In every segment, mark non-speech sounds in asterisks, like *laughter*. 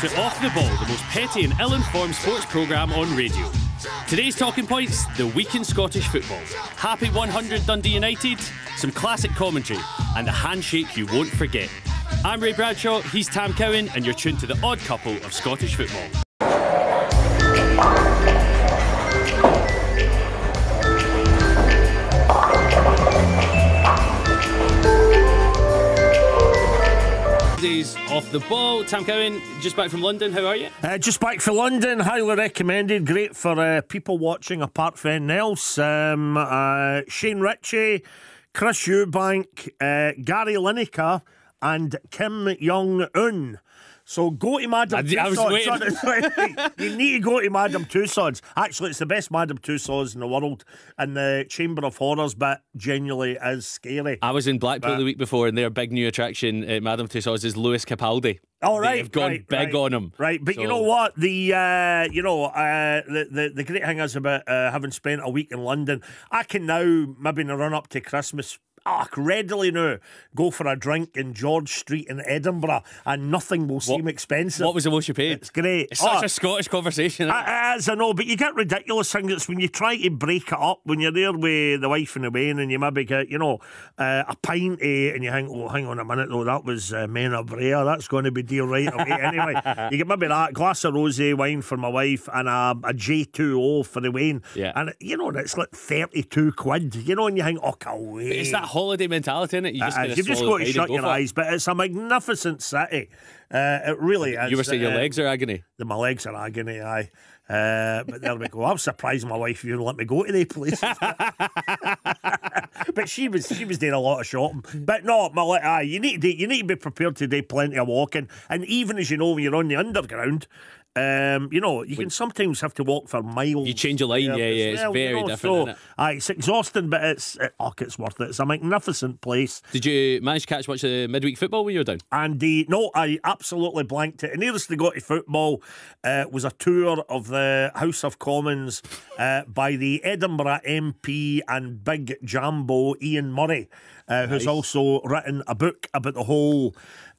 to Off the Ball, the most petty and ill informed sports programme on radio. Today's talking points the week in Scottish football. Happy 100 Dundee United, some classic commentary, and the handshake you won't forget. I'm Ray Bradshaw, he's Tam Cowan, and you're tuned to the odd couple of Scottish football. Days off the ball. Tam Cowan, just back from London. How are you? Uh, just back for London, highly recommended. Great for uh, people watching apart from anything else. Um, uh, Shane Richie, Chris Eubank, uh, Gary Lineker, and Kim Jong Un. So go to Madam I- Tussauds. *laughs* you need to go to Madam Tussauds. Actually, it's the best Madam Tussauds in the world. And the Chamber of Horrors bit genuinely is scary. I was in Blackpool But- the week before, and their big new attraction at Madame Tussauds is Lewis Capaldi. All right, They've gone right, big right, on him. Right, but you know what? The uh, you know uh, the, the the great thing is about uh, having spent a week in London, I can now maybe in the run up to Christmas. I readily now go for a drink in George Street in Edinburgh, and nothing will seem expensive. What was the most you paid? It's great. It's such Oh, a Scottish conversation. it? it is, I know, but you get ridiculous things. It's when you try to break it up when you're there with the wife and the Wayne, and you maybe get, you know, uh, a pint, eh, and you think, oh, hang on a minute, though, that was uh, Menabrea. That's going to be deal right away. *laughs* anyway, you get maybe that glass of rosé wine for my wife and a, a J2O for the Wayne. Yeah. And, you know, it's like 32 quid, you know, and you think, oh, wait. It's that holiday mentality in it. You just, uh, you've just got to the pride and shut your eyes, but it's a magnificent city. Uh, it really is. You were saying your Uh, legs are agony. the, my legs are agony, aye. Uh, but there we go. I'm surprised my wife even let me go to the place. *laughs* but she was she was doing a lot of shopping. But no, my aye, you need to do, you need to be prepared to do plenty of walking. And even as you know, when you're on the underground, um, you know, you can sometimes have to walk for miles. You change a line, yeah, yeah, it's very you know, different, So, it? aye, it's exhausting, but it's it, oh, it's worth it. It's a magnificent place. Did you manage to catch much of the midweek football when you were down? And the no, I absolutely blanked it. And nearest they got to football uh, was a tour of the House of Commons uh, by the Edinburgh MP and big Jambo Ian Murray, uh, who's also written a book about the whole.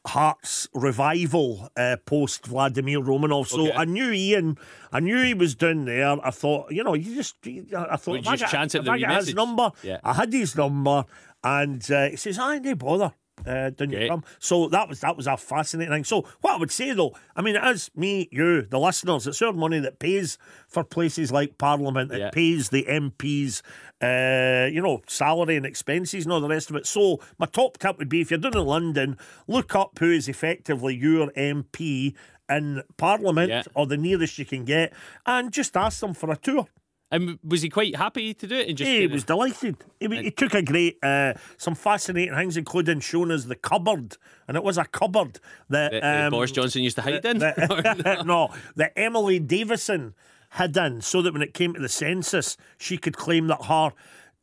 Hearts revival uh, post Vladimir Romanov. So Okay. I knew Ian, I knew he was down there. I thought, you know, you just, I thought, Would you I just get- chance it the I his number, Yeah. I had his number, and uh, he says, "I no bother." Uh, didn't you Great. come? So that was that was a fascinating thing. So what I would say though, I mean, it is me, you, the listeners. It's our money that pays for places like Parliament. It Yeah. pays the MPs, uh, you know, salary and expenses and all the rest of it. So my top tip would be if you're down in London, look up who is effectively your MP in Parliament Yeah. or the nearest you can get, and just ask them for a tour. And was he quite happy to do it? And just Yeah, he was delighted. He, he took a great, uh, some fascinating things, including showing us the cupboard, and it was a cupboard that, that, that um, Boris Johnson used to hide in. that- *laughs* no, that Emily Davison had in, so that when it came to the census, she could claim that her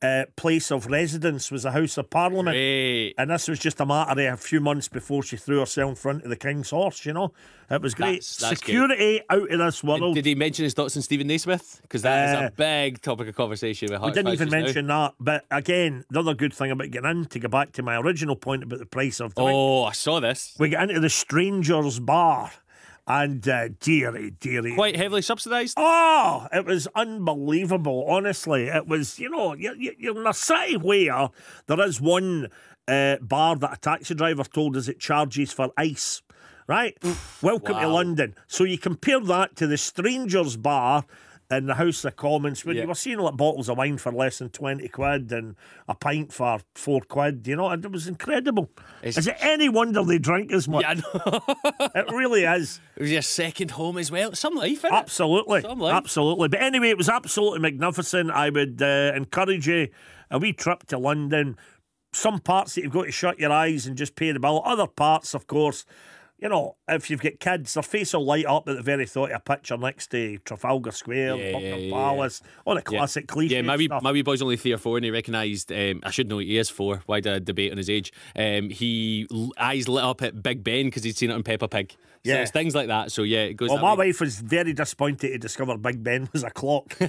uh, place of residence was the House of Parliament. Great. And this was just a matter of a few months before she threw herself in front of the King's horse, you know? It was great. That's- that's Security out of this world. Did he mention his thoughts on Steven Naismith? Because that is Uh, a big topic of conversation with We didn't even just now. mention that. But again, the other good thing about getting in, to go back to my original point about the price of drink, Oh, I saw this. we get into the Strangers Bar, and uh, dearie, dearie. Quite heavily subsidised. Oh, it was unbelievable. Honestly, it was. You know, you're, you're in a city where there is one uh, bar that a taxi driver told us it charges for ice. Right, welcome to London. So you compare that to the Strangers Bar in the House of Commons when Yeah. you were seeing like bottles of wine for less than twenty quid and a pint for four quid. You know, and it was incredible. It's- Is it any wonder they drink as much? Yeah. It really is. *laughs* it was your second home as well. Some life? Absolutely. Some life. Absolutely. But anyway, it was absolutely magnificent. I would uh, encourage you a wee trip to London. Some parts that you've got to shut your eyes and just pay the bill. Other parts, of course, you know, if you've got kids, their face will light up at the very thought of a picture next to Trafalgar Square, Yeah, Buckingham yeah, yeah. Palace, all the Yeah. classic cliche Yeah, my wee, stuff. my wee boy's only three or four, and he recognised. Um, I should know he is four. Why did I debate on his age? Um, he eyes lit up at Big Ben because he'd seen it on Peppa Pig. So Yeah. it's things like that. So yeah, it goes. Well, my way. wife was very disappointed to discover Big Ben was a clock. *laughs* so,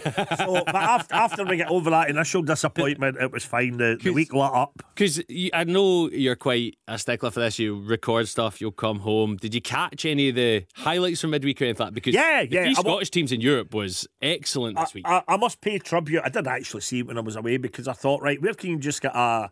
but after, after we get over that initial disappointment, it was fine. The, the week lit up. Because I know you're quite a stickler for this. You record stuff, you'll come home. Did you catch any of the highlights from midweek or anything like that? Because Yeah, the yeah, I Scottish teams in Europe was excellent this week. I, I must pay tribute. I did actually see it when I was away because I thought, right, where can you just get a,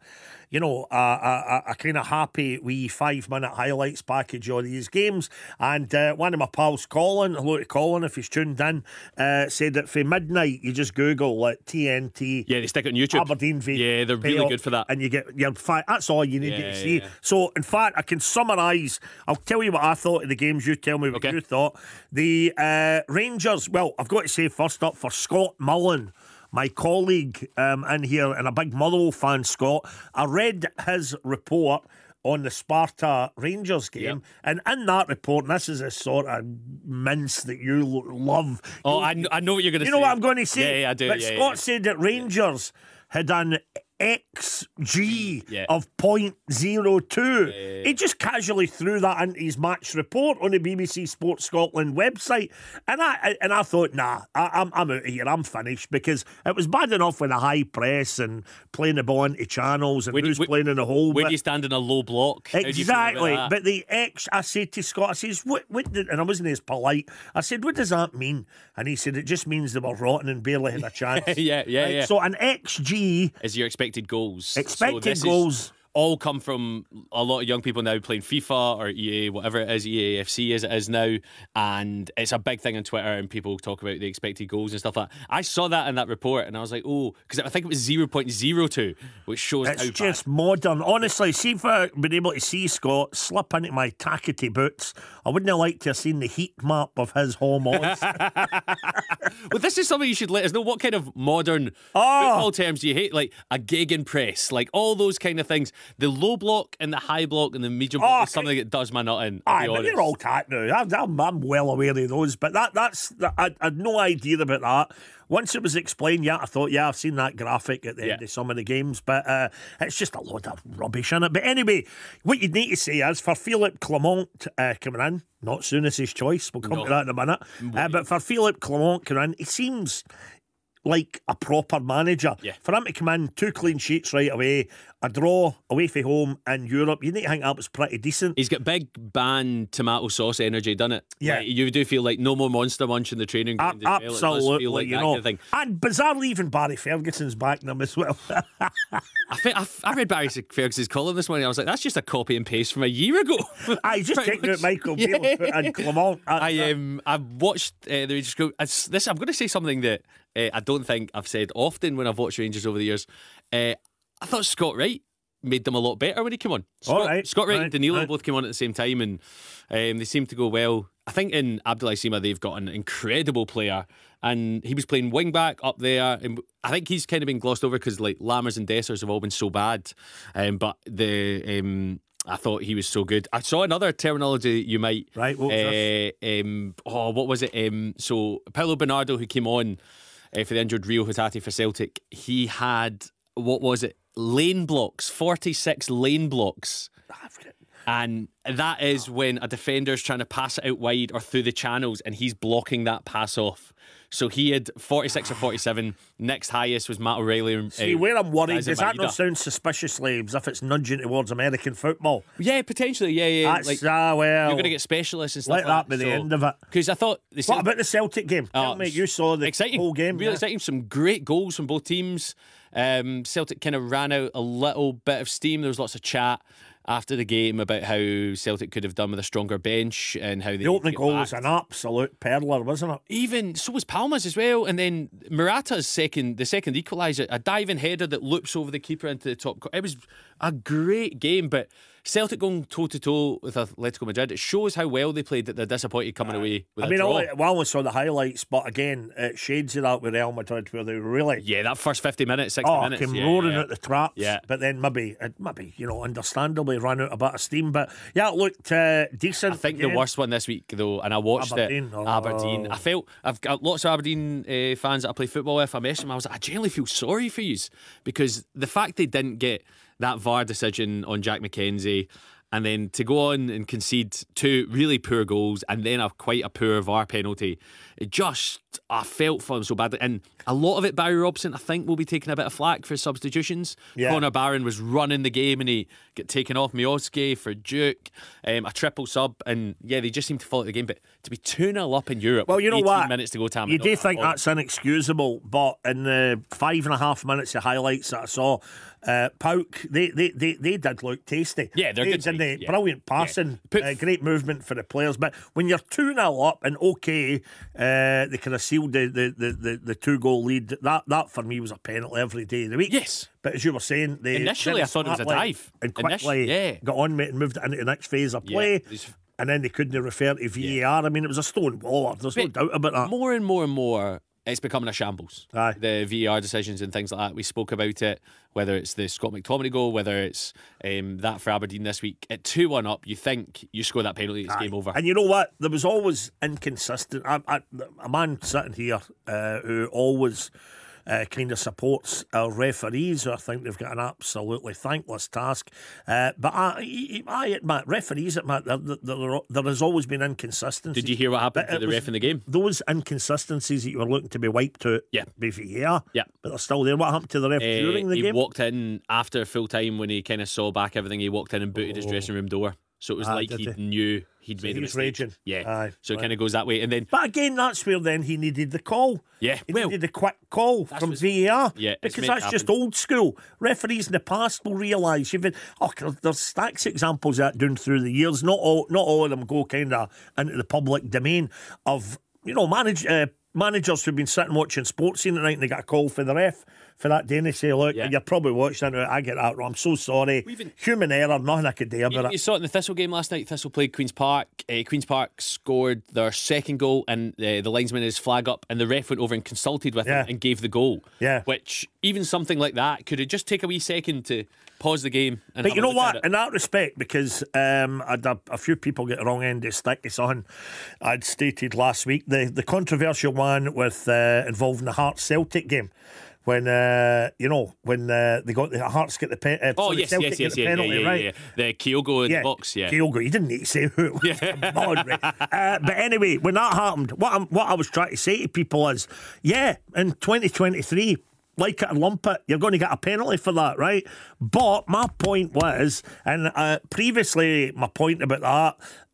you know, a, a, a, a kind of happy wee five minute highlights package of these games? And uh, one of my pals, Colin, hello to Colin if he's tuned in, uh, said that for midnight you just Google like TNT. yeah, they stick it on YouTube. Aberdeen v. Yeah, they're really good for that. And you get your fa- that's all you need Yeah, to see. yeah. So in fact, I can summarise. I'll tell you what I thought of the games. You tell me what Okay. you thought. The uh, Rangers. Well, I've got to say first up for Scott Mullen. My colleague um, in here and a big Motherwell fan, Scott. I read his report on the Sparta Rangers game, Yep. and in that report, and this is a sort of mince that you lo- love. oh, you- I, I know what you're going to say. you know what I'm going to say? Yeah, yeah, I do. But yeah, Scott yeah. said that Rangers had an XG Yeah. of 0.02. He just casually threw that into his match report on the BBC Sports Scotland website. And I and I thought, nah, I, I'm, I'm out of here. I'm finished because it was bad enough with the high press and playing the ball into channels and When you- who's when- playing in the hole. When you stand in a low block. how do you feel about Exactly, but the X, I said to Scott, I says, what, what did, and I wasn't as polite. I said, what does that mean? And he said, it just means they were rotten and barely had a *laughs* chance. Yeah, yeah, Right, yeah. So an XG, is your expected goals. So expected is goals. All come from a lot of young people now playing FIFA or EA, whatever it is, EAFC as it is now. And it's a big thing on Twitter and people talk about the expected goals and stuff like that. I saw that in that report and I was like, oh, because I think it was 0.02, which shows It's how just modern. Honestly, see if I'd been able to see Scott slip into my tackety boots, I wouldn't have liked to have seen the heat map of his home *laughs* odds. Well, this is something you should let us know. What kind of modern Oh. football terms do you hate? Like a gig press, like all those kind of things. The low block and the high block and the medium block Oh, is something that does my nut in. Aye, but they're all cat now. I'm, I'm, I'm well aware of those, but that that's that, I, I had no idea about that. Once it was explained, yeah, I thought, yeah, I've seen that graphic at the end of some of the games, but uh, it's just a load of rubbish in it. But anyway, what you'd need to say is for Philippe Clement uh, coming in, not soon as his choice, we'll come No. to that in a minute. Uh, but for Philippe Clement coming in, he seems like a proper manager. Yeah. For him to come in, two clean sheets right away, a draw away from home in Europe, you need to think that was pretty decent. He's got big band tomato sauce energy, doesn't it? Yeah. Like, you do feel like no more monster munch in the training A- ground. well. Absolutely, like you know. kind of thing. And bizarrely, even Barry Ferguson's backing him as well. *laughs* I, think, I, I read Barry Ferguson's column this morning. I was like, that's just a copy and paste from a year ago. *laughs* I just *laughs* taking out. Michael Beale and Clement. I um I watched uh, the Rangers go. It's, this I'm going to say something that uh, I don't think I've said often when I've watched Rangers over the years. Uh, I thought Scott Wright made them a lot better when he came on. Scott, right, Scott Wright right, and Danilo right. both came on at the same time, and um, they seemed to go well. I think in Abdallah Sima they've got an incredible player, and he was playing wing back up there, and I think he's kind of been glossed over because like Lammers and Dessers have all been so bad, um, but the. Um, I thought he was so good. I saw another terminology you might Right, what was uh, um, oh, what was it? Um, so Paulo Bernardo, who came on uh, for the injured Reo Hatate for Celtic, he had what was it? Lane blocks, forty six lane blocks. And that is when a defender's trying to pass it out wide or through the channels and he's blocking that pass off. So he had 46 or 47. Next highest was Matt O'Riley. and, See, uh, where I'm worried, does that not sound suspiciously as if it's nudging towards American football? Yeah, potentially. Yeah, yeah. That's, like, ah, well. you're going to get specialists and stuff let like that be the end of it. Because I thought What about the Celtic game? Tell Oh, me, you saw the exciting. whole game. Really yeah. exciting. Some great goals from both teams. Um, Celtic kind of ran out a little bit of steam. There was lots of chat after the game about how Celtic could have done with a stronger bench and how they The opening goal was an absolute perler, wasn't it? Even so was Palmas as well, and then Morata's second, the second equaliser, a diving header that loops over the keeper into the top. It was a great game, but Celtic going toe to toe with Atletico Madrid. It shows how well they played that they're disappointed coming away with I a mean, I draw. only, well, I only saw the highlights, but again, it shades of that with Real Madrid where they really yeah, that first fifty minutes, sixty Oh, minutes, came yeah, roaring yeah. at the traps. Yeah. But then maybe, it maybe you know, understandably ran out a bit of steam. But yeah, it looked uh, decent. I think again. the worst one this week though, and I watched Aberdeen, it. oh. Aberdeen. I felt I've got lots of Aberdeen uh, fans that I play football with. I messaged them. I was like, I genuinely feel sorry for you because the fact they didn't get that VAR decision on Jack McKenzie and then to go on and concede two really poor goals and then a quite a poor VAR penalty, it just I felt for him so badly. And a lot of it, Barry Robson, I think, will be taking a bit of flack for substitutions. Yeah. Connor Barron was running the game and he got taken off Miovski for Duk, um, a triple sub, and yeah, they just seem to follow the game. But to be 2 0 up in Europe, Well, you know 18 what? minutes to go, Tam. You do that think that's inexcusable, but in the five and a half minutes of highlights that I saw, uh, PAOK, they, they, they, they did look tasty. Yeah, they're they, good didn't they? yeah. Brilliant passing, Put- uh, great movement for the players. But when you're 2 0 up, and okay, uh, they kind of sealed the, the, the, the, the two goal lead, that, that for me was a penalty every day of the week. Yes. But as you were saying, they Initially, I thought it was a dive. And quickly yeah. got on it and moved it into the next phase of play. there's- And then they couldn't refer to VAR. I mean, it was a stone wall. There's no doubt about that. More and more and more, it's becoming a shambles. Aye. The VAR decisions and things like that. We spoke about it, whether it's the Scott McTominay goal, whether it's um, that for Aberdeen this week. At 2 1 up, you think you score that penalty, it's game over. And you know what? There was always inconsistent. I, I, a man sitting here uh, who always uh, kind of supports our referees, who I think they've got an absolutely thankless task. Uh, but I, I admit, referees admit there, there, there has always been inconsistencies. Did you hear what happened to the ref in the game? Those inconsistencies that you were looking to be wiped out, Yeah. VAR, Yeah. but they're still there. What happened to the ref Uh, during the he game? walked in after full time when he kind of saw back everything. He walked in and booted his dressing room door. So it was. Ah, like he he? knew he'd made he a was mistake. raging. Yeah. Aye, so it kind of goes that way. And then But again, that's where then he needed the call. Yeah, he well, needed the quick call from VAR. yeah, because that's just old school. Referees in the past will realise you've been. Oh, there's stacks of examples of that down through the years. Not all, not all of them go kind of into the public domain of you know manage. Uh, Managers who've been sitting watching Sportscene at night and they got a call for the ref for that day and they say, Look, Yeah. you're probably watching it. I get that wrong. I'm so sorry. even- Human error, nothing I could do You, about you it. saw it in the Thistle game last night. Thistle played Queen's Park. Uh, Queen's Park scored their second goal, and uh, the linesman is flag up, and the ref went over and consulted with Yeah. him and gave the goal. Yeah. Which even something like that could it just take a wee second to pause the game. And But you know what? In that respect, because um, I'd a, a few people get the wrong end of the stick. It's on. I'd stated last week the the controversial one with uh, involving the Hearts Celtic game. When uh, you know when uh, they got the Hearts get the pe- uh, Oh yes, Celtic yes, yes, the yeah, yeah, penalty, yeah, right? yeah. The Kyogo in the box, yeah. Kyogo. You didn't need to say who it was. Come on, Ray. uh, but anyway, when that happened, what I'm, what I was trying to say to people is, yeah, in 2023. Like it or lump it, you're going to get a penalty for that, right? But my point was, and uh, previously my point about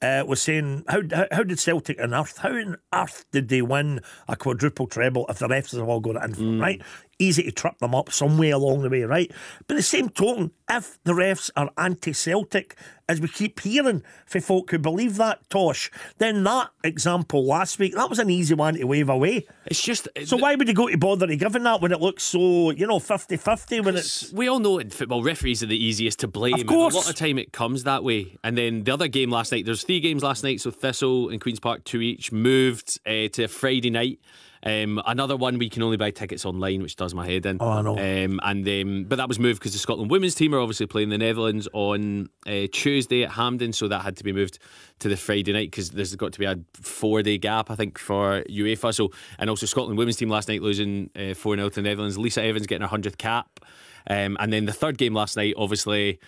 that uh, was saying, how, how how did Celtic unearth? How on earth did they win a quadruple treble if the refs have all got it in, them, right? Easy to trip them up some way along the way, right? But the same token, if the refs are anti-Celtic, as we keep hearing for folk who believe that, Tosh, then that example last week, that was an easy one to wave away. It's just So why would you go to bother to giving that when it looks so, you know, 50-50 when it's... we all know in football referees are the easiest to blame. and course. A lot of time it comes that way. And then the other game last night, there's three games last night, so Thistle and Queen's Park two each moved uh, to Friday night. Um, another one we can only buy tickets online, which does my head in. Oh, I know. Um, and um, but that was moved because the Scotland women's team are obviously playing the Netherlands on uh, Tuesday at Hampden, so that had to be moved to the Friday night because there's got to be a four day gap, I think, for UEFA. So and also Scotland women's team last night losing four 0 to the Netherlands. Lisa Evans getting her hundredth cap. Um, and then the third game last night, obviously,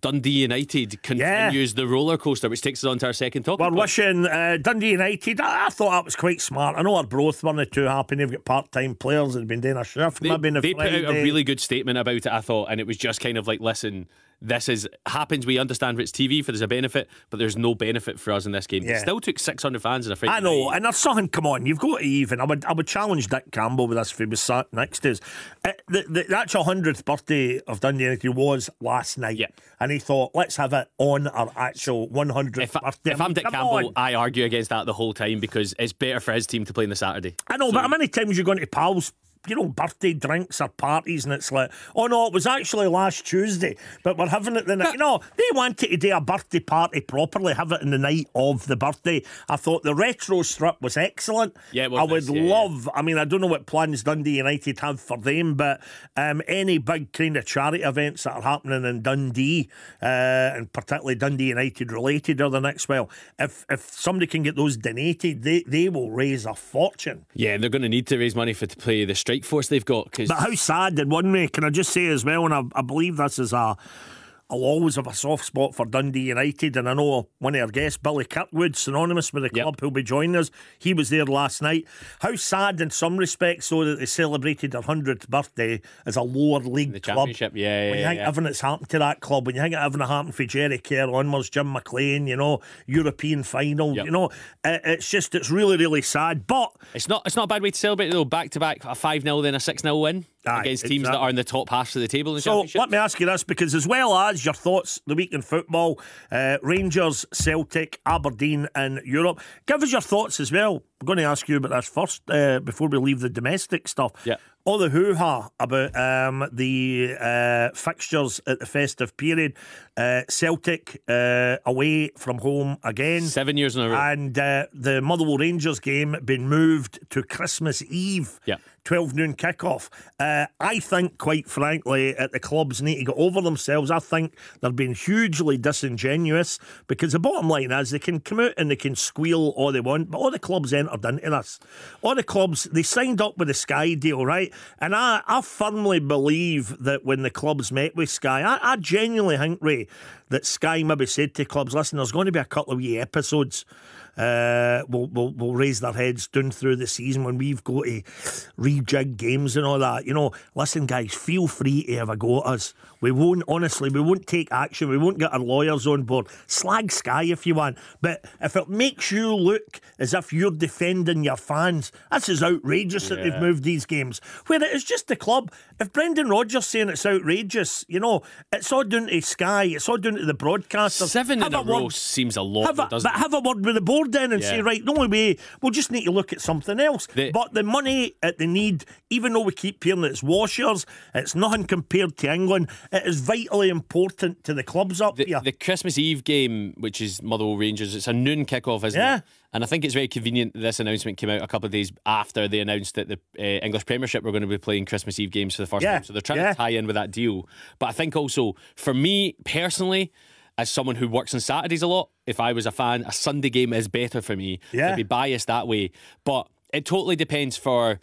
Dundee United continues the roller coaster, which takes us on to our second talk. We're wishing uh, Dundee United. I, I thought that was quite smart. I know our both weren't too happy. They've got part-time players that have been doing a shift. They, maybe in the they put out a really good statement about it, I thought, and it was just kind of like, listen, this is happens. We understand it's TV for there's a benefit, but there's no benefit for us in this game. Yeah. It still took 600 fans in a Friday I know, night. and there's something. Come on, you've got to even. I would, I would challenge Dick Campbell with this if he was sat next to us. Uh, the, the, the actual hundredth birthday of Dundee United was last night, Yeah. and he thought, let's have it on our actual 100th If, I, birthday. if I'm Dick Come Campbell, on. I argue against that the whole time because it's better for his team to play on the Saturday. I know, but how many times you going to pals? You know, birthday drinks or parties, and it's like, oh no, it was actually last Tuesday, but we're having it the night. You know, they wanted to do a birthday party properly, have it in the night of the birthday. I thought the retro strip was excellent. Yeah, it was I would nice, yeah, yeah. love. I mean, I don't know what plans Dundee United have for them, but um, any big kind of charity events that are happening in Dundee, uh, and particularly Dundee United related, are the next. Well, if if somebody can get those donated, they they will raise a fortune. Yeah, and they're going to need to raise money for to play the strike force they've got because But how sad did one way? Can I just say as well, and I, I believe this is a I'll always have a soft spot for Dundee United. And I know one of our guests, Billy Kirkwood, synonymous with the Yep. club, who'll be joining us. He was there last night. How sad in some respects, though, that they celebrated their 100th birthday as a lower league The club. championship, yeah, yeah, When you yeah, think yeah. everything that's happened to that club, when you think everything that happened for Jerry Kerr onwards, Jim McLean, you know, European final, Yep. you know, it, it's just, it's really, really sad. But It's not. It's not a bad way to celebrate though. Back to back, a five 0 then a six 0 win Aye, against teams that are in the top half of the table in the So let me ask you this, because as well as your thoughts the week in football, uh, Rangers, Celtic, Aberdeen, and Europe, give us your thoughts as well. I'm going to ask you about this first uh, before we leave the domestic stuff. Yeah. All the hoo ha about um, the uh, fixtures at the festive period. Uh, Celtic uh, away from home again. Seven years in a row. And uh, the Motherwell Rangers game been moved to Christmas Eve. Yeah. 12 noon kickoff. Uh, I think, quite frankly, at the clubs need to get over themselves. I think they're being hugely disingenuous because the bottom line is they can come out and they can squeal all they want, but all the clubs entered into this. All the clubs, they signed up with the Sky deal, right? And I, I firmly believe that when the clubs met with Sky, I, I genuinely think, Ray, that Sky maybe said to clubs, listen, there's going to be a couple of wee episodes uh, will will will raise their heads down through the season when we've got to rejig games and all that. You know, listen, guys, feel free to have a go at us. We won't, honestly, we won't take action. We won't get our lawyers on board. Slag Sky if you want. But if it makes you look as if you're defending your fans, this is outrageous that they've moved these games. Where it is just the club. If Brendan Rodgers saying it's outrageous, you know, it's all down to Sky, it's all down to the broadcasters. Seven Have in a word- row seems a lot, have a, doesn't but have a word with the board then and say, right, the only way we'll just need to look at something else. The- but the money that they need, even though we keep hearing that it's washers, it's nothing compared to England. It is vitally important to the clubs up the, here. the Christmas Eve game, which is Motherwell Rangers, it's a noon kickoff, isn't Yeah. it? And I think it's very convenient that this announcement came out a couple of days after they announced that the uh, English Premiership were going to be playing Christmas Eve games for the first Yeah, time. So they're trying yeah. to tie in with that deal. But I think also, for me personally, as someone who works on Saturdays a lot, if I was a fan, a Sunday game is better for me. Yeah. I'd be biased that way. But it totally depends for.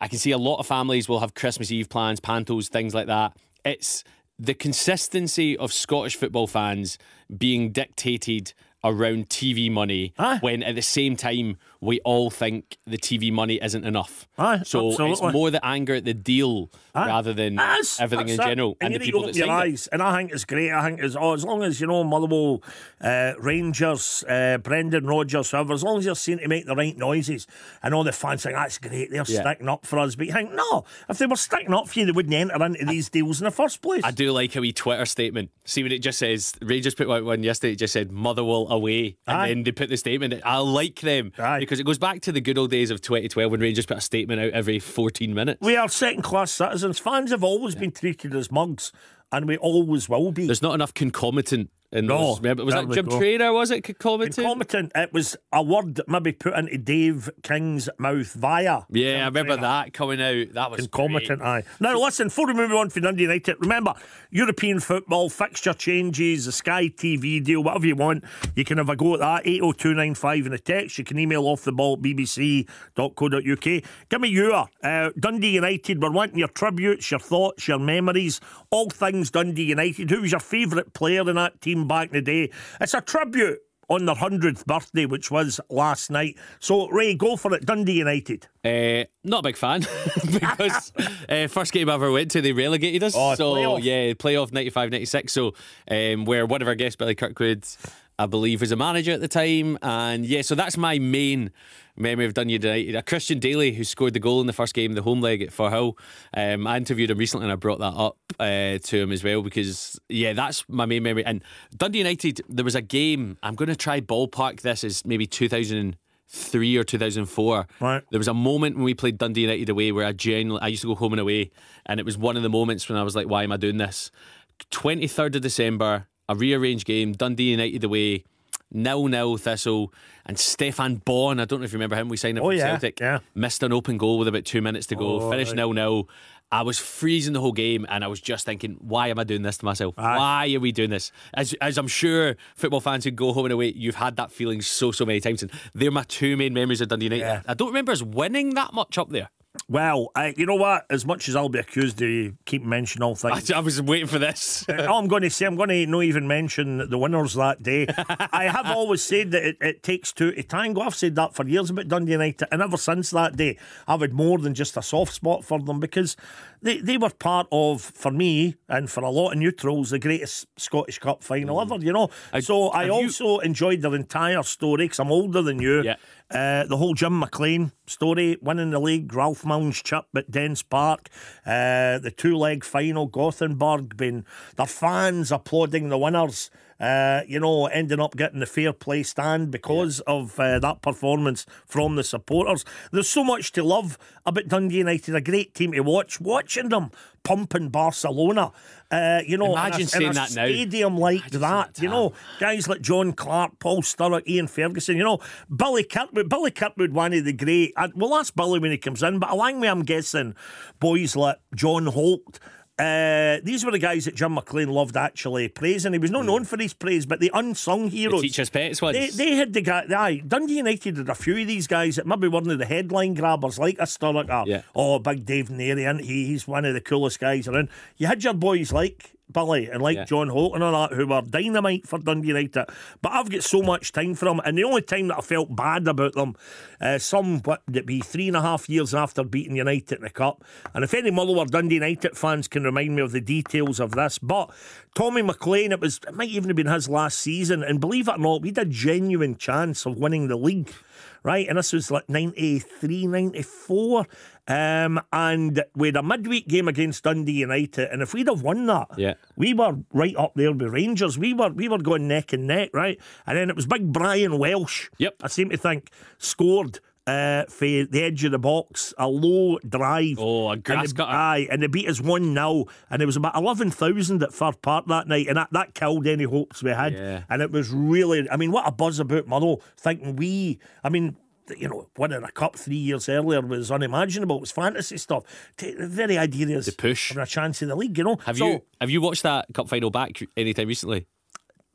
I can see a lot of families will have Christmas Eve plans, pantos, things like that. It's the consistency of Scottish football fans being dictated around TV money Aye. when at the same time we all think the TV money isn't enough. Aye, so absolutely. it's more the anger at the deal rather than That's- everything that's in it. general And, and, the people that your signed it. And I think it's great. I think it's oh, as long as you know Motherwell, uh, Rangers, uh, Brendan Rodgers, whoever, as long as you're seen to make the right noises, and all the fans think that's great. They're Yeah. sticking up for us. But you think no, if they were sticking up for you, they wouldn't enter into these deals in the first place. I do like a wee Twitter statement. See what it just says Rangers put out one yesterday. It just said Motherwell away, and Aye. then they put the statement. I like them Aye. because it goes back to the good old days of 2012 when Rangers put a statement out every 14 minutes. we are second class citizens. Fans have always been treated as mugs, and we always will be. There's not enough concomitant in No. Remember, was that Jim go. Traynor? Was it concomitant? Incompetent. It was a word that maybe put into Dave King's mouth via. yeah, I remember that coming out. That was Concomitant, great. aye. Now, listen, before we move on for Dundee United, remember, European football, fixture changes, the Sky TV deal, whatever you want, you can have a go at that. 80295 in the text. You can email off the ball at bbc.co.uk. Give me your uh, Dundee United. We're wanting your tributes, your thoughts, your memories, all things Dundee United. Who was your favourite player in that team back in the day? It's a tribute on their 100th birthday, which was last night. So, Ray, go for it. Dundee United. Uh, not a big fan *laughs* because uh, first game I ever went to, they relegated us. Oh, so playoff. yeah, playoff 95 96. So um, where one of our guests, Billy Kirkwood, I believe, was a manager at the time. And yeah, so that's my main memory of Dundee United. A Christian Dailly who scored the goal in the first game, the home leg at Firhill. Um, I interviewed him recently and I brought that up uh, to him as well because yeah, that's my main memory. And Dundee United, there was a game. I'm going to try ballpark this as maybe 2000 three or 2004. Right. There was a moment when we played Dundee United away where I genuinely, I used to go home and away, and it was one of the moments when I was like, why am I doing this? 23rd of December, a rearranged game, Dundee United away, nil nil Thistle, and Stefan Bon, I don't know if you remember him, we signed him Oh, from yeah, Celtic, yeah. missed an open goal with about two minutes to go, Oh, finished right. nil nil. I was freezing the whole game and I was just thinking, why am I doing this to myself? Aye. Why are we doing this? As, as I'm sure football fans who go home and away, you've had that feeling so, so many times. And they're my two main memories of Dundee United. Yeah. I don't remember us winning that much up there. Well, uh, you know what? As much as I'll be accused of keep mentioning all things, I, I was waiting for this. *laughs* all I'm going to say, I'm going to not even mention the winners that day. I have always said that it, it, takes two to tango. I've said that for years about Dundee United, and ever since that day, I've had more than just a soft spot for them because they, they were part of, for me and for a lot of neutrals, the greatest Scottish Cup final mm. ever, you know. I, so I also you... enjoyed their entire story because I'm older than you. Yeah. Uh, the whole Jim McLean story, winning the league, Ralph Milne's chip at Dens Park, uh, the two leg final, Gothenburg, being the fans applauding the winners. Uh, you know, ending up getting the fair play stand because yeah. of uh, that performance from the supporters. There's so much to love about Dundee United, a great team to watch. Watching them pumping Barcelona, uh, you know, imagine in a, saying in a that stadium now. like that, that. You know, guys like John Clark, Paul Sturrock, Ian Ferguson. You know, Billy Kirkwood. Billy Kirkwood, one of the great. We'll ask Billy when he comes in, but along with I'm guessing boys like John Holt. Uh, these were the guys that Jim McLean loved actually praising. He was not known for his praise, but the unsung heroes. The teacher's pets ones. They, they had the guy. Aye, Dundee United had a few of these guys that maybe weren't the headline grabbers like a Sturrock or yeah. oh, Big Dave Narey. He, he's one of the coolest guys around. You had your boys like Billy and like yeah. John Holt and all that, who were dynamite for Dundee United. But I've got so much time for them, and the only time that I felt bad about them, uh, some what would it be three and a half years after beating United in the cup. And if any Motherwell Dundee United fans can remind me of the details of this, but Tommy McLean, it was it might even have been his last season, and believe it or not, we had a genuine chance of winning the league right? And this was like 93, 94. Um, and we had a midweek game against Dundee United, and if we'd have won that, yeah. we were right up there with Rangers. We were we were going neck and neck, right? And then it was big Brian Welsh. Yep, I seem to think scored uh, for the edge of the box, a low drive. Oh, a grass and Aye, and the beat us 1 0. And it was about 11,000 at Fir Park that night, and that, that killed any hopes we had. Yeah. And it was really, I mean, what a buzz about Murrow, thinking we, I mean, you know, winning a cup three years earlier was unimaginable. It was fantasy stuff. The very idea is the push having a chance in the league. You know, have so, you have you watched that cup final back anytime recently?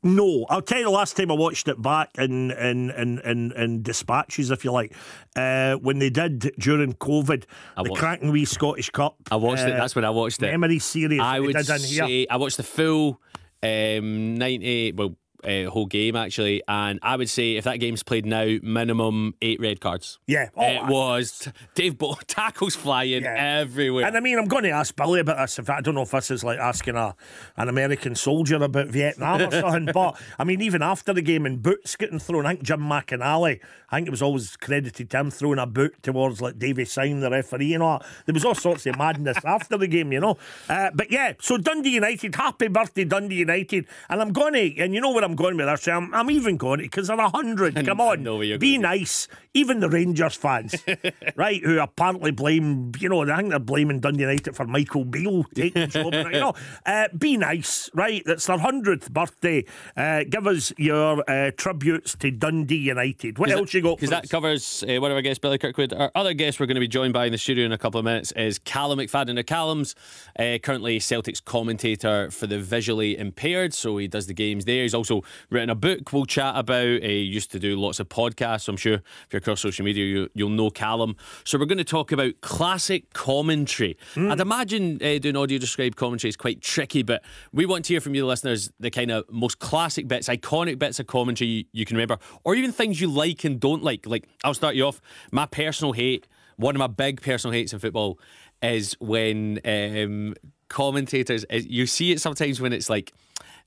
No, I'll tell you the last time I watched it back in in in in, in dispatches, if you like, uh, when they did during COVID, I the watched, cracking wee Scottish Cup. I watched uh, it. That's when I watched it. Memory series. I would say I watched the full um, ninety. Well, uh, whole game actually, and I would say if that game's played now, minimum eight red cards. Yeah, oh, it was Dave Bo- *laughs* tackles flying yeah. everywhere. And I mean, I'm going to ask Billy about this. If I don't know if this is like asking a an American soldier about Vietnam or *laughs* something, but I mean, even after the game and boots getting thrown, I think Jim McInally, I think it was always credited to him throwing a boot towards like Davy Syme, the referee, you know. There was all sorts of madness *laughs* after the game, you know. Uh, but yeah, so Dundee United, happy birthday Dundee United, and I'm going to, and you know what I'm going with this. I'm, I'm even going because they're a hundred. *laughs* Come on, be nice. Even the Rangers fans, *laughs* right, who apparently blame, you know, I think they're blaming Dundee United for Michael Beale taking the job. you know, *laughs* uh, be nice, right? It's their hundredth birthday. Uh, give us your uh, tributes to Dundee United. What else that, you got? Because that covers uh, one of our guests, Billy Kirkwood. Our other guest we're going to be joined by in the studio in a couple of minutes is Callum McFadden. Now, Callum's uh, currently Celtic's commentator for the visually impaired, so he does the games there. He's also written a book we'll chat about. He used to do lots of podcasts. I'm sure if you're across social media, you, will know Callum. So we're going to talk about classic commentary. Mm. I'd imagine uh, doing audio described commentary is quite tricky, but we want to hear from you, listeners, the kind of most classic bits, iconic bits of commentary you, you can remember, or even things you like and don't like. Like, I'll start you off. My personal hate, one of my big personal hates in football is when um, commentators, you see it sometimes when it's like,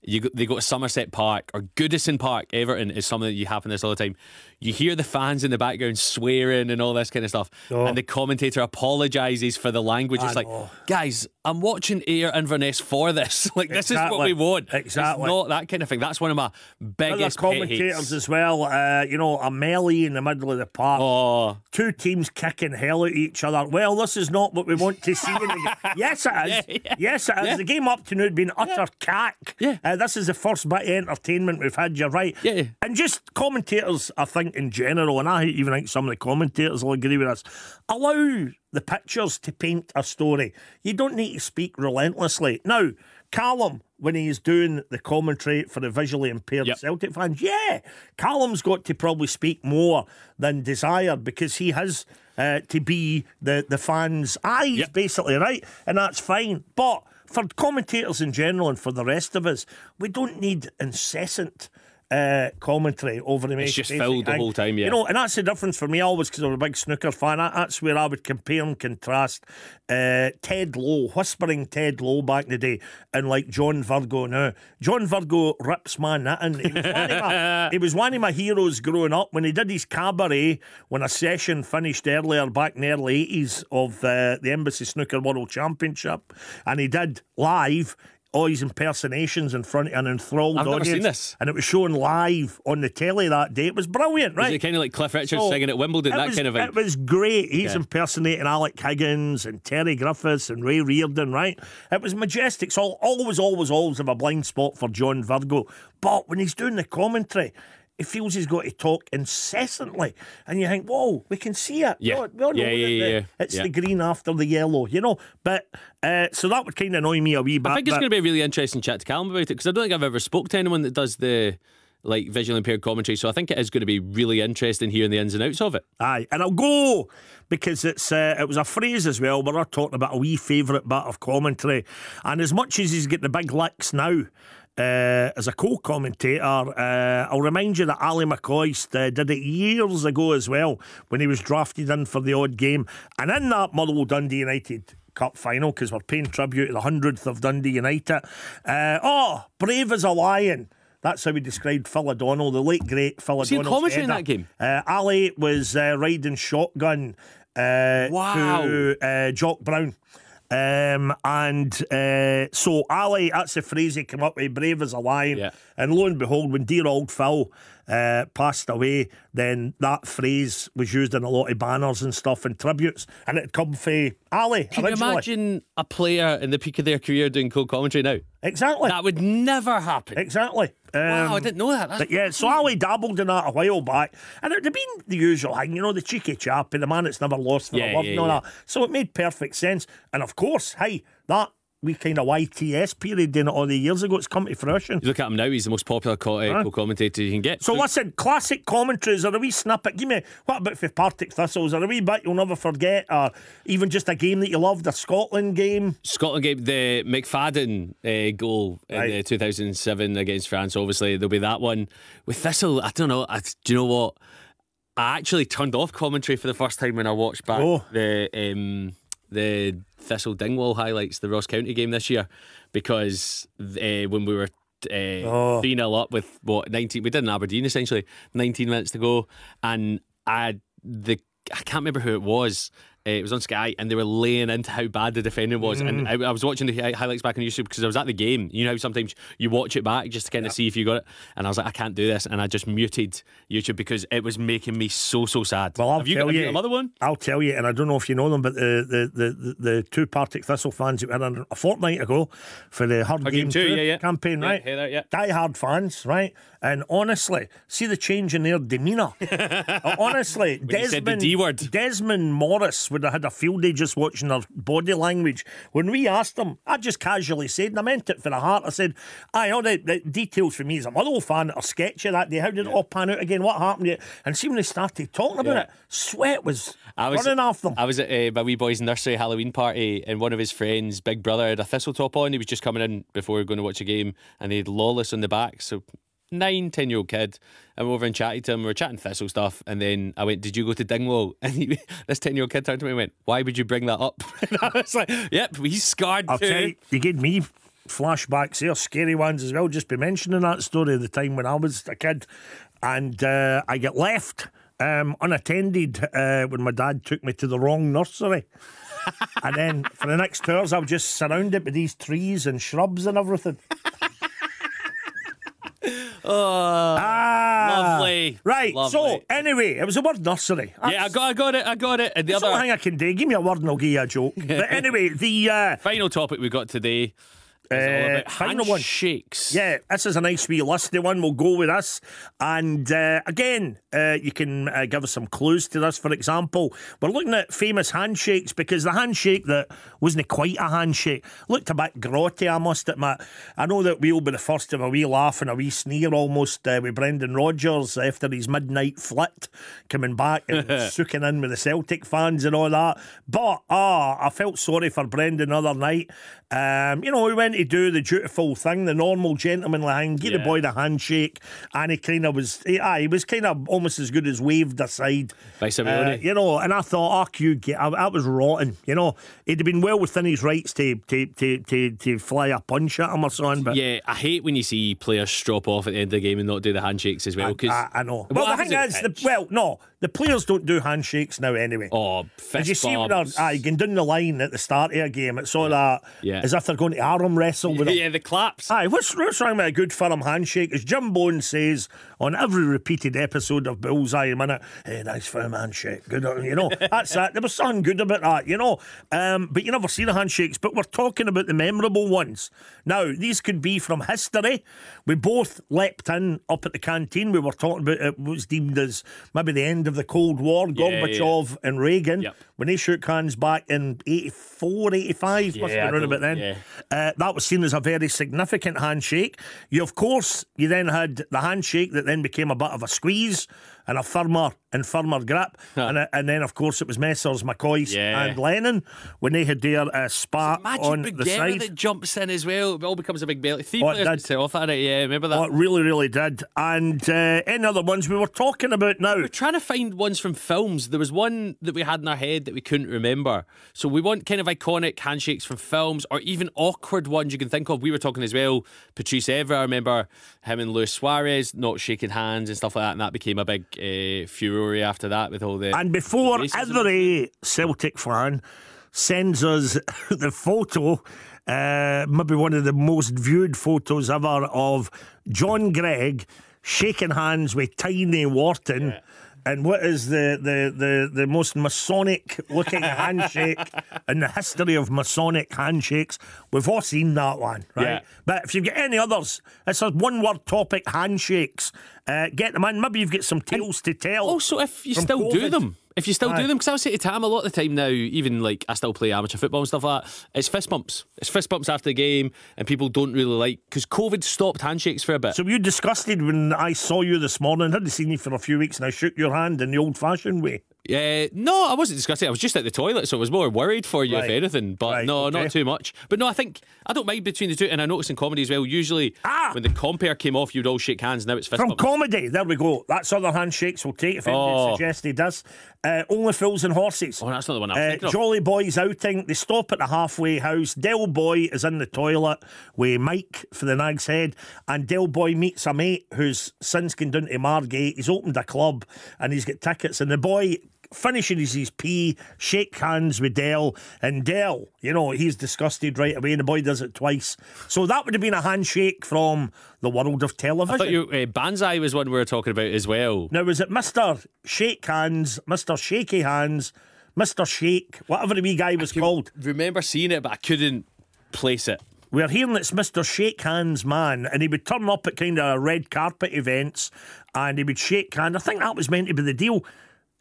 you go, they go to Somerset Park or Goodison Park, Everton is something that you happen this all the time. You hear the fans in the background swearing and all this kind of stuff, oh. and the commentator apologises for the language. It's like, guys, I'm watching Ayr Inverness for this. *laughs* like this exactly. is what we want. Exactly, it's not that kind of thing. That's one of my biggest Other commentators as well. Uh, you know, a melee in the middle of the park. Oh. Two teams kicking hell at each other. Well, this is not what we want to see. in the game. Yes, it is. Yeah, yeah. Yes, it is. Yeah. The game up to now had been utter cack. Yeah. Uh, this is the first bit of entertainment we've had. You're right. Yeah. And and just commentators, I think in general, and I even think some of the commentators will agree with us. Allow the pictures to paint a story. You don't need to speak relentlessly. Now, Callum, when he's doing the commentary for the visually impaired Yep. Celtic fans, yeah, Callum's got to probably speak more than desired because he has uh, to be the the fans' eyes, Yep. basically, right? And that's fine. But for commentators in general and for the rest of us, we don't need incessant. Uh, commentary over the It's just filled the thing. whole time, yeah. You know, and that's the difference for me always because I'm a big snooker fan. That- That's where I would compare and contrast uh, Ted Lowe, whispering Ted Lowe back in the day, and like John Virgo now. John Virgo rips my knitting. He was, one of my, *laughs* he was one of my heroes growing up when he did his cabaret when a session finished earlier back in the early 80s of uh, the Embassy Snooker World Championship, and he did live. All his impersonations in front of an enthralled I've never audience, seen this. and it was shown live on the telly that day. It was brilliant, right? Is it kind of like Cliff Richard So, singing at Wimbledon, that was, kind of thing? It was great. He's Yeah. impersonating Alex Higgins and Terry Griffiths and Ray Reardon, right? It was majestic. So I'll always, always, always have a blind spot for John Virgo. But when he's doing the commentary, he feels he's got to talk incessantly. And you think, whoa, we can see it. Yeah. We all- we all know Yeah, yeah, the- yeah, It's yeah. the green after the yellow, you know? But uh, so that would kind of annoy me a wee bit. I think it's going to be a really interesting chat to Callum about it because I don't think I've ever spoke to anyone that does the like visually impaired commentary. So I think it is going to be really interesting hearing the ins and outs of it. Aye, and I'll go because it's uh, it was a phrase as well. We're talking about a wee favourite bit of commentary, and as much as he's getting the big licks now. Uh, as a co-commentator, uh, I'll remind you that Ally McCoist uh, did it years ago as well when he was drafted in for the odd game, and in that Motherwell Dundee United Cup final because we're paying tribute to the hundredth of Dundee United. Uh, oh, brave as a lion. That's how we described Phil O'Donnell, the late great Phil he O'Donnell. commentating in that game? Uh, Ally was uh, riding shotgun uh, Wow. to uh, Jock Brown. Um, and uh, so Ally, that's the phrase he came up with, brave as a lion. Yeah. And lo and behold, when dear old Phil uh, passed away, then that phrase was used in a lot of banners and stuff and tributes, and it come from Ally. Can you imagine a player in the peak of their career doing co-commentary now? Exactly. That would never happen. Exactly. Um, wow, I didn't know that. That's But yeah, so Ally dabbled in that a while back, and it would have been the usual thing, you know, the cheeky chap and the man that's never lost for Yeah, a word yeah, and all yeah. that. So it made perfect sense. And of course, hey, that wee kind of YTS period doing it all the years ago, it's come to fruition. You look at him now; he's the most popular co- uh, co-commentator you can get. So listen, classic commentaries are a wee snippet. Give me what about for Partick Thistles? Are a wee bit you'll never forget, or even just a game that you loved, a Scotland game. Scotland game, the McFadden uh, goal in Right. the 2007 against France. Obviously, there'll be that one with Thistle. I don't know. I, do you know what? I actually turned off commentary for the first time when I watched back Oh. the um, the Thistle Dingwall highlights, the Ross County game this year, because uh, when we were. Uh, Oh. 3 0 up with what 19 we did in Aberdeen essentially 19 minutes to go and I the I can't remember who it was uh, it was on Sky and they were laying into how bad the defending was and I, I was watching the highlights back on YouTube because I was at the game you know how sometimes you watch it back just to kind of see if you got it and I was like I can't do this and I just muted YouTube because it was making me so so sad Well, I'll have you tell got you another one I'll tell you, and I don't know if you know them, but the the the, the, two Partick Thistle fans that were in a fortnight ago for the Hard Game, Game Two, 2 yeah, yeah. campaign, Yeah, right? hey there, yeah. Die hard fans, right? And honestly, see the change in their demeanour. *laughs* Honestly, said the D word. Desmond Morris would have had a field day just watching their body language. When we asked them, I just casually said, and I meant it for the heart, I said, I know the, the details for me as a Motherwell fan are sketchy that day. How did it all pan out again? What happened? to it? And see when they started talking about Yeah. it, sweat was, I was running off them. I was at uh, my wee boy's nursery Halloween party, and one of his friends' big brother had a thistle top on. He was just coming in before going to watch a game, and he had Lawless on the back. So nine, ten year old kid. And we were over and chatted to him. We were chatting thistle stuff, and then I went, "Did you go to Dingwall?" *laughs* And he, this ten year old kid turned to me and went, "Why would you bring that up?" *laughs* and I was like, "Yep, he's scarred I'll too." tell you, you gave me flashbacks here, scary ones as well, just be mentioning that story of the time when I was a kid and uh, I get left um, unattended uh, when my dad took me to the wrong nursery. and then for the next two hours, I was just surrounded by these trees and shrubs and everything. *laughs* Oh, Ah, Lovely. Right. So anyway, it was a word nursery. yeah, I got, I got it, I got it. And the other thing I can do. Give me a word and I'll give you a joke. *laughs* but anyway, the uh, final topic we got today Uh, final one. Shakes. Yeah, this is a nice wee listy one. We'll go with this. And uh, again, uh, you can uh, give us some clues to this. For example, we're looking at famous handshakes because the handshake that wasn't quite a handshake looked a bit grotty, I must admit. I know that we'll be the first of a wee laugh and a wee sneer almost uh, with Brendan Rodgers after his midnight flit coming back and *laughs* soaking in with the Celtic fans and all that. But, ah, I felt sorry for Brendan the other night. Um, you know, he went to do the dutiful thing, the normal gentlemanly thing, give Yeah. the boy the handshake, and he kind of was, he, ah, he was kind of almost as good as waved aside. By Simeone. Uh, you know, and I thought, oh, you get, that was rotten. You know, he'd have been well within his rights to to to to, to fly a punch at him or something, but. Yeah, I hate when you see players strop off at the end of the game and not do the handshakes as well. Because I, I know. Well, the thing is, the, well, no, the players don't do handshakes now anyway. oh, Did you see when they're bumps. going down the line at the start of a game? It's all that Yeah. as if they're going to arm wrestle with them. yeah, the claps. Aye, what's, what's wrong with a good firm handshake? As Jim Bowen says on every repeated episode of Bullseye a minute, hey, nice firm handshake. Good, on-" you know, *laughs* that's that. There was something good about that, you know. Um, but you never see the handshakes. But we're talking about the memorable ones. Now, these could be from history. We both leapt in up at the canteen. We were talking about it was deemed as maybe the end of the Cold War, Gorbachev and Reagan. Yep. When they shook hands back in 84, 85, must Yeah, I have been around about then. yeah. Uh, that was seen as a very significant handshake. You, of course, you then had the handshake that then became a bit of a squeeze and a firmer and firmer grip. and, uh, and then, of course, it was Messrs McCoist Yeah. and Lennon when they had their uh, spa Magic on Big the Guerra side. that jumps in as well. It all becomes a big belly. Three Oh, it players did. would set off at it. Yeah, remember that? Oh, it really, really did. And uh, any other ones we were talking about now? We're trying to find ones from films. There was one that we had in our head that we couldn't remember. So we want kind of iconic handshakes from films or even awkward ones you can think of. We were talking as well, Patrice Evra, I remember him and Luis Suarez not shaking hands and stuff like that. And that became a big uh, furore after that with all the. And before racism. every Celtic fan sends us *laughs* the photo, uh, maybe one of the most viewed photos ever of John Greig shaking hands with Tiny Wharton. And what is the, the, the, the most Masonic looking *laughs* handshake in the history of Masonic handshakes? We've all seen that one, right? Yeah. But if you've got any others, it's a one word topic handshakes. Uh, get them in. Maybe you've got some tales to tell. Also, if you still do them, if you still Aye. do them, because I was saying to Tam a lot of the time now, even like I still play amateur football and stuff like that, it's fist bumps. It's fist bumps after the game, and people don't really like because COVID stopped handshakes for a bit. So were you disgusted when I saw you this morning? I Hadn't seen you for a few weeks, and I shook your hand in the old-fashioned way. Yeah, no, I wasn't disgusted. I was just at the toilet, so I was more worried for you, Right. if anything. But Right, no, okay. not too much. But no, I think I don't mind between the two, and I noticed in comedy as well. Usually, Ah! when the compare came off, you'd all shake hands. Now it's fist From comedy, there we go. That's other handshakes we'll take if anybody Oh. suggested this. Uh, only fools and horses. oh, that's not the one I was Uh. Jolly Boys outing. They stop at the halfway house. Del Boy is in the toilet with Mike for the Nag's Head, and Del Boy meets a mate who's since gone down to Margate. He's opened a club and he's got tickets, and the boy finishes his pee, shake hands with Del, and Del, you know, he's disgusted right away, and the boy does it twice. So that would have been a handshake from the world of television. I television. thought you, uh, Banzai was one we were talking about as well. Now, was it Mr. Shake Hands, Mr. Shaky Hands, Mr. Shake, whatever the wee guy was called? Remember seeing it, but I couldn't place it. We're hearing it's Mr. Shake Hands Man, and he would turn up at kind of red carpet events and he would shake hands. I think that was meant to be the deal.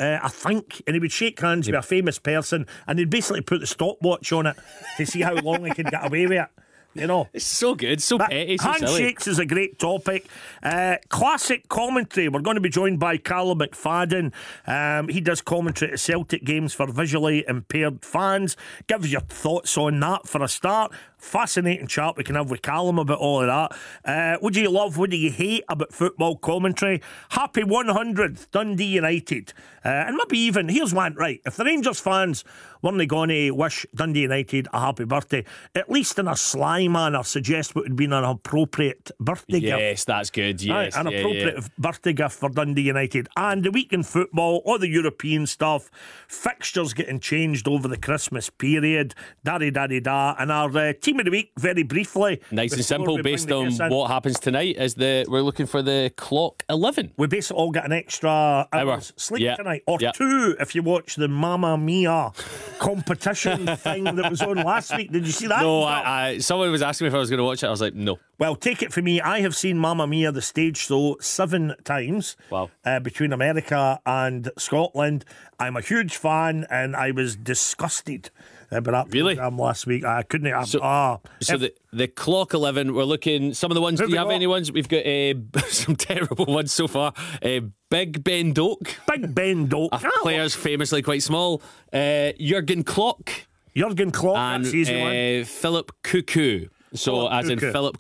Uh, I think, and he would shake hands with a famous person, and he'd basically put the stopwatch on it to see how long he could get away with it. You know, It's so good, so But petty, so silly. handshakes is a great topic. Uh, classic commentary. We're going to be joined by Callum McFadden. Um, he does commentary at Celtic games for visually impaired fans. Give us your thoughts on that for a start. Fascinating chat we can have with Callum about all of that. Uh, what do you love? What do you hate about football commentary? Happy 100th Dundee United. Uh, and maybe even, here's one, right. If the Rangers fans weren't going to wish Dundee United a happy birthday, at least in a sly manner, suggest what would be an appropriate birthday gift. Yes, that's good. Yes, an yeah, appropriate yeah. birthday gift for Dundee United. And the week in football, all the European stuff, fixtures getting changed over the Christmas period, da da da da. And our uh, team team of the week, very briefly. Nice and simple, based on what happens tonight. Is the we're looking for the clock eleven. We basically all get an extra Hour. hour's sleep Yeah. tonight, or Yeah. two if you watch the Mamma Mia competition *laughs* thing that was on last week. Did you see that? No, I, I someone was asking me if I was going to watch it. I was like, no. Well, take it from me. I have seen Mamma Mia, the stage show, seven times. Wow. Uh, between America and Scotland. I'm a huge fan, and I was disgusted by that Really? program last week. I couldn't. I, So- ah, So if- the the clock eleven. We're looking. Some of the ones. Do you have got? any ones? We've got uh, *laughs* some terrible ones so far. Uh, Big Ben Doak. Big Ben Doak. A player's famously quite small. Uh, Jurgen Klopp Jurgen Klopp. and that's easy one. uh, Philip Cocu. So, as in Philip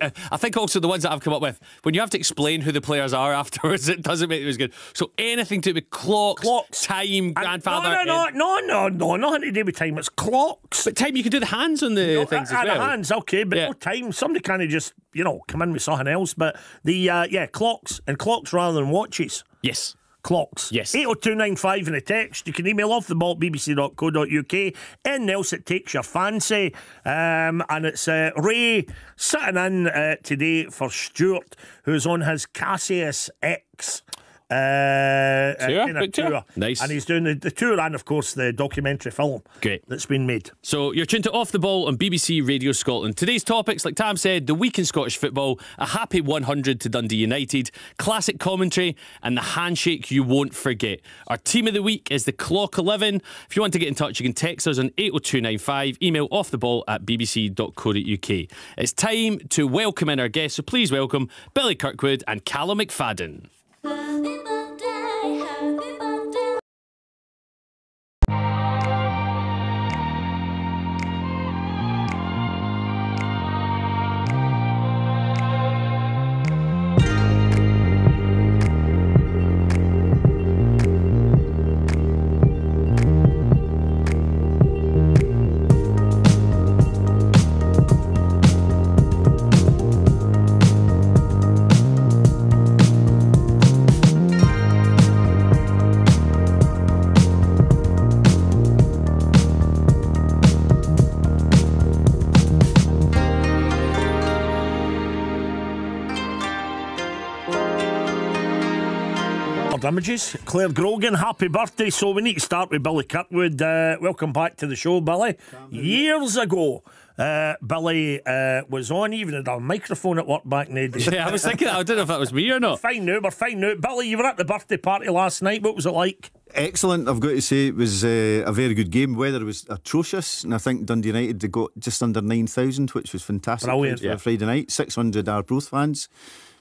uh, I think also the ones that I've come up with, when you have to explain who the players are *laughs* afterwards, it doesn't make it as good. So, anything to do with clocks, Clocks. time, And- grandfather. No, no, uh, no, no, no, no, nothing to do with time. It's clocks. But time, you can do the hands on the things as the well. hands, okay, but no time. Somebody kind of just, you know, come in with something else. But the, uh, yeah, clocks and clocks rather than watches. Yes. Clocks. Yes. 80295 in a text. You can email off the ball at bbc.co.uk. Anything else that takes your fancy. Um, and it's uh, Ray sitting in uh, today for Stuart, who's on his Cassius X. Uh, Tour? kind of Big tour? Nice. And he's doing the, the tour and, of course, the documentary film Great. that's been made. So you're tuned to Off the Ball on BBC Radio Scotland. Today's topics, like Tam said, the week in Scottish football, a happy 100 to Dundee United, classic commentary, and the handshake you won't forget. Our team of the week is the Clock 11. If you want to get in touch, you can text us on 80295, email off the ball at bbc.co.uk. It's time to welcome in our guests, so please welcome Billy Kirkwood and Callum McFadden. Images, Clare Grogan, happy birthday. So we need to start with Billy Kirkwood. Uh, welcome back to the show, Billy. Years ago, uh, Billy uh, was on, even had a microphone at work back in the day. Yeah, I was thinking, I don't know if that was me or not. Fine now, we're fine now. Billy, you were at the birthday party last night. What was it like? Excellent. I've got to say it was uh, a very good game. Weather was atrocious, and I think Dundee United they got just under nine thousand, which was fantastic Brilliant. for Yeah. a Friday night. Six hundred Arbroath fans.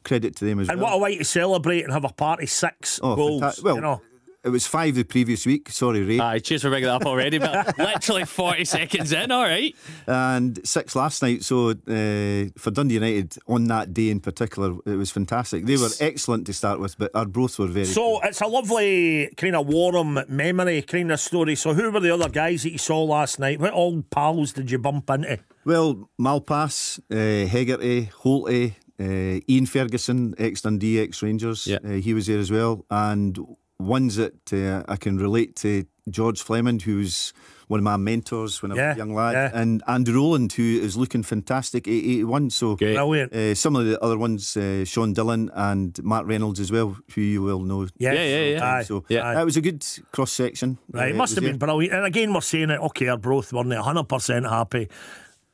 Credit to them as And well. And what a way to celebrate and have a party. Six oh, goals. fanta- well, you know. it was five the previous week. Sorry, Ray, Aye, cheers for bringing that up already, but *laughs* literally 40 seconds in, all right. and six last night. So uh, for Dundee United on that day in particular, it was fantastic. They were excellent to start with, but Arbroath were very. So it's a lovely kind of warm memory kind of story. So who were the other guys that you saw last night? What old pals did you bump into? Well, Malpas, uh, Hegarty, Holty, uh, Ian Ferguson, ex Dundee, ex Rangers, Yeah. uh, he was there as well. And ones that uh, I can relate to George Fleming, who's one of my mentors when I Yeah, was a young lad, yeah. and Andrew Rolland, who is looking fantastic at 81. So, Great. Brilliant. uh, some of the other ones, uh, Sean Dillon and Matt Reynolds as well, who you will know. Yes. Yeah, yeah, yeah. Aye. So Yeah. that was a good cross section. Right, it must have been brilliant. And again, we're saying it, okay, both weren't 100% happy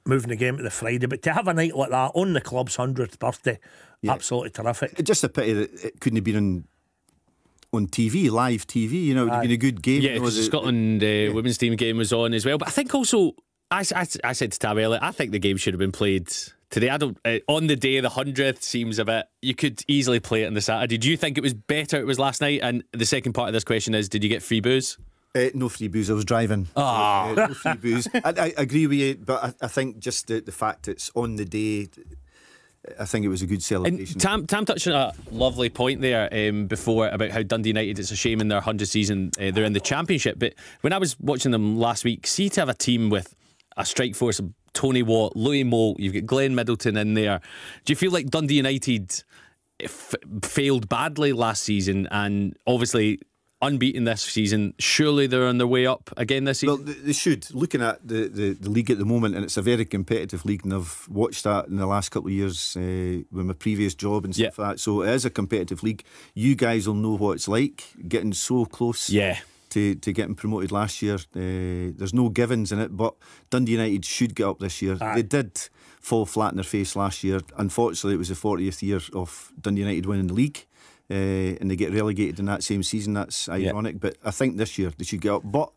moving the game to the Friday, but to have a night like that on the club's 100th birthday, absolutely terrific. Just a pity that it couldn't have been on on TV, live TV. You know, it would have been a good game. Yeah, you know, because the the- Scotland uh, women's team game was on as well. But I think also, I, I, I said to Tam earlier, I think the game should have been played today. I don't, uh, on the day, the 100th seems a bit, you could easily play it on the Saturday. Do you think it was better it was last night? And the second part of this question is, did you get free booze? Uh, no free booze. I was driving. Ah. Uh, no free booze. I, I agree with you, but I, I think just the, the fact it's on the day, I think it was a good celebration. And Tam, Tam touched on a lovely point there um, before about how Dundee United, it's a shame in their 100th season, uh, they're in the Championship. But when I was watching them last week, see to have a team with a strike force of Tony Watt, Louis Moult, you've got Glenn Middleton in there. Do you feel like Dundee United f- failed badly last season? And obviously, unbeaten this season. Surely they're on their way up again this Well, season. they they should. Looking at the, the, the league at the moment, and it's a very competitive league, and I've watched that in the last couple of years uh, with my previous job and stuff Yeah. like that. So it is a competitive league. You guys will know what it's like getting so close. yeah. To, to getting promoted last year, uh, there's no givens in it, but Dundee United should get up this year. They did fall flat in their face last year. Unfortunately, it was the 40th year of Dundee United winning the league, uh, and they get relegated in that same season. That's ironic, but I think this year they should get up. But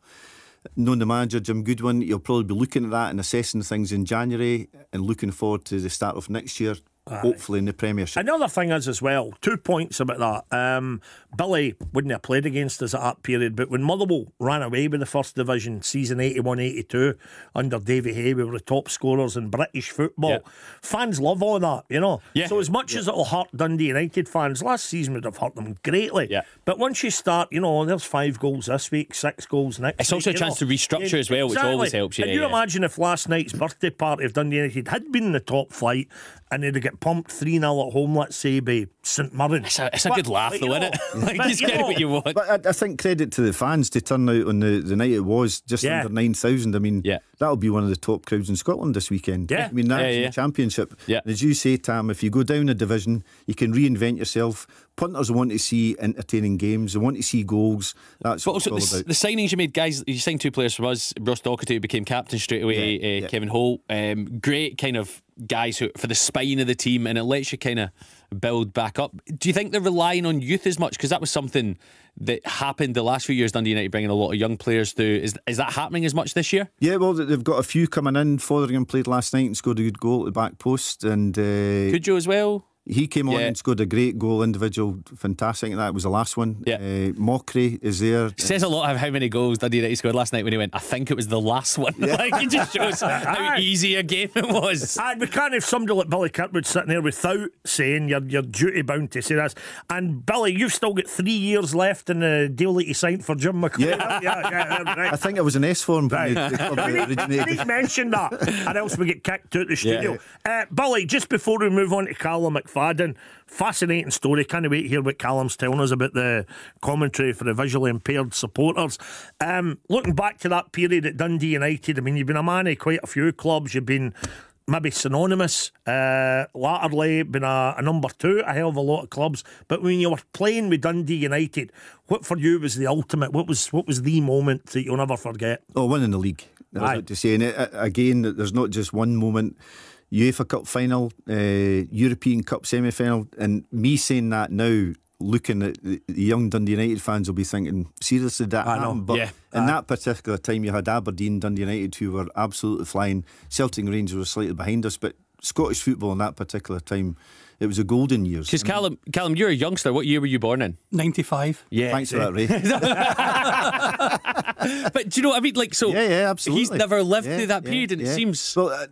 knowing the manager Jim Goodwin, you'll probably be looking at that and assessing things in January and looking forward to the start of next year, hopefully in the Premiership. Another thing is as well, two points about that. Um, Billy wouldn't have played against us at that period, but when Motherwell ran away with the first division season 81 82 under Davy Hay, we were the top scorers in British football. Yeah. Fans love all that, you know. Yeah. So, as much as it'll hurt Dundee United fans, last season would have hurt them greatly. Yeah. But once you start, you know, there's five goals this week, six goals next It's week, also a chance know. to restructure as well, which always helps you, Can yeah, you yeah. imagine if last night's birthday party of Dundee United had been in the top flight and they'd get pumped 3 0 at home, let's say, by St Mirren? It's a, it's a But, good laugh, like, though, isn't know, it? *laughs* like, but, it's you kind what you want. But I, I think credit to the fans to turn out on the, the night it was just Yeah. under 9,000. I mean, Yeah. That'll be one of the top crowds in Scotland this weekend. Yeah. I mean, that's Yeah, yeah. the Championship. Yeah. And As you say, Tam, if you go down a division, you can reinvent yourself. Punters want to see entertaining games, they want to see goals. That's But what also, it's the, the signings you made, guys, you signed two players from us. Ross Docherty, who became captain straight away, Yeah, uh. Kevin Holt. Um, great kind of guys who for the spine of the team, and it lets you kind of build back up. Do you think they're relying on youth as much? Because that was something that happened the last few years, Dundee United bringing a lot of young players through. Is, is that happening as much this year? Yeah, well, they've got a few coming in. Fotheringham played last night and scored a good goal at the back post. And uh, Could you as well? He came on Yeah. and scored a great goal, individual, fantastic. That was the last one. Yeah. Uh, Mochrie is there. Says a lot of how many goals Dundee United scored last night when he went. I think it was the last one. *laughs* like it just shows how *laughs* Aye. easy a game it was. And we can't have somebody like Billy Kirkwood sitting there without saying you're, you're duty bound to say this. And Billy, you've still got three years left in the deal that you signed for Jim McLean. *laughs* Yeah. yeah, yeah, right. I think it was an S form when the, the club We need, we need originated. to mention that, or else we get kicked out the studio. Uh, Billy, just before we move on to Carla Callum Fascinating story. Can't wait to hear what Callum's telling us about the commentary for the visually impaired supporters. Um, looking back to that period at Dundee United, I mean, you've been a man of quite a few clubs. You've been maybe synonymous. Uh, latterly, been a, a number two, a hell of a lot of clubs. But when you were playing with Dundee United, what for you was the ultimate? What was what was the moment that you'll never forget? Oh, winning the league. I was Aye. about to say, and it, uh, again, there's not just one moment. UEFA Cup final, uh, European Cup semi final, and me saying that now, looking at the, the young Dundee United fans will be thinking, seriously, that I know. But Yeah. in that particular time, you had Aberdeen, Dundee United, who were absolutely flying. Celtic and Rangers were slightly behind us, but Scottish football in that particular time, it was a golden years. Because Callum, Callum, you're a youngster. What year were you born in? 95. Yeah. Thanks for that, Ray. *laughs* But do you know what I mean? Like, so Yeah, yeah, absolutely. he's never lived Yeah, through that yeah, period, and yeah. it seems. Well, uh,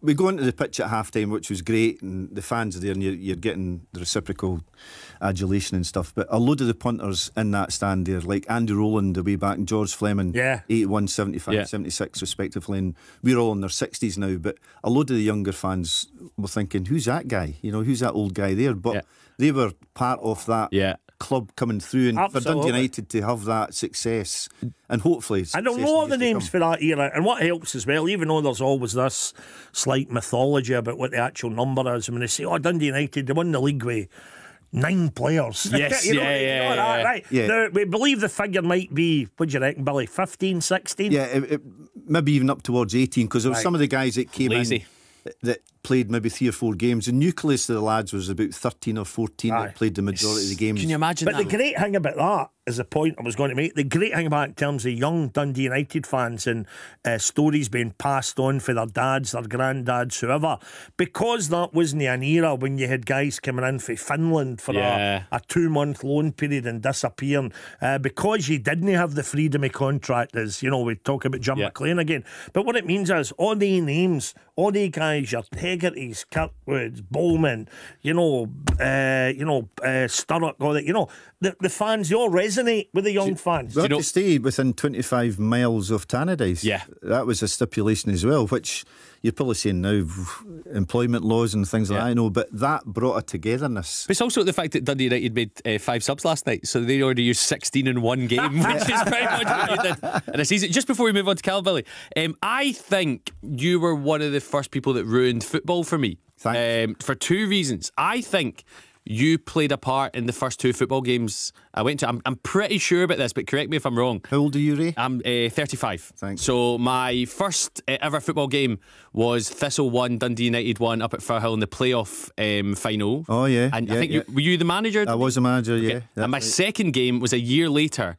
we go into the pitch at half time, which was great, and the fans are there, and you're, you're getting the reciprocal adulation and stuff. But a load of the punters in that stand there, like Andy Rolland, the way back, and George Fleming, Yeah. 81, 75, Yeah. 76, respectively, and we're all in their 60s now. But a load of the younger fans were thinking, who's that guy? You know, who's that old guy there? But Yeah. they were part of that. Yeah. Club coming through, and for Dundee United to have that success, and hopefully, I don't know all the names come. for that era, and what helps as well, even though there's always this slight mythology about what the actual number is. When they say, "Oh, Dundee United, they won the league with nine players," *laughs* Yes, You know, yeah, you yeah, know that, yeah. right? Yeah. Now, we believe the figure might be, what do you reckon, Billy, 15, 16? Yeah, it, it, maybe even up towards 18 because there were Right. some of the guys that came Lazy. in that, that played maybe three or four games. The nucleus of the lads was about 13 or 14 Aye. that played the majority of the games. Can you imagine But the great thing about that is the point I was going to make. The great thing about it in terms of young Dundee United fans and uh, stories being passed on for their dads, their granddads, whoever, because that wasn't an era when you had guys coming in from Finland for Yeah. a, a two month loan period and disappearing, uh, because you didn't have the freedom of contractors. You know, we talk about Jim Yeah. McLean again. But what it means is all the names, all the guys, your Hegarty's, Kirkwoods, Bowman, you know, uh, you know, uh, Sturrock, all that. You know, the, the fans, they all resonate with the young fans. We had know- to stay within 25 miles of Tannadice. Yeah. That was a stipulation as well, which you're probably saying now, employment laws and things like Yeah. that, I know, but that brought a togetherness. But it's also the fact that Dundee United made uh, five subs last night, so they already used 16 in one game, *laughs* which is pretty much what you did *laughs* in a season. Just before we move on to Calbilly, um, I think you were one of the first people that ruined football for me. Thanks. Um, for two reasons. I think you played a part in the first two football games I went to. I'm, I'm pretty sure about this, but correct me if I'm wrong. How old are you, Ray? I'm uh, 35. Thanks. So my first uh, ever football game was Thistle 1, Dundee United 1 up at Firhill in the playoff um, final. Oh, yeah. And I think yeah. you, were you the manager? I was a manager, yeah. and my That's second game was a year later.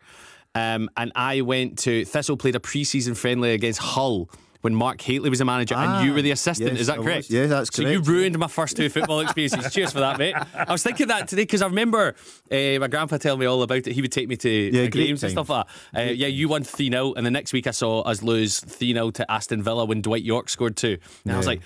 Um, and I went to Thistle played a pre-season friendly against Hull when Mark Hateley was a manager and you Ah, were the assistant. yes, Is that I was. correct? Yeah, that's correct. So you ruined my first two football experiences. *laughs* Cheers for that, mate. I was thinking that today because I remember uh, my grandpa telling me all about it. He would take me to Yeah, uh, games and stuff like that. Uh, yeah, you won 3 0. And the next week I saw us lose 3 0 to Aston Villa when Dwight Yorke scored two. And I was like,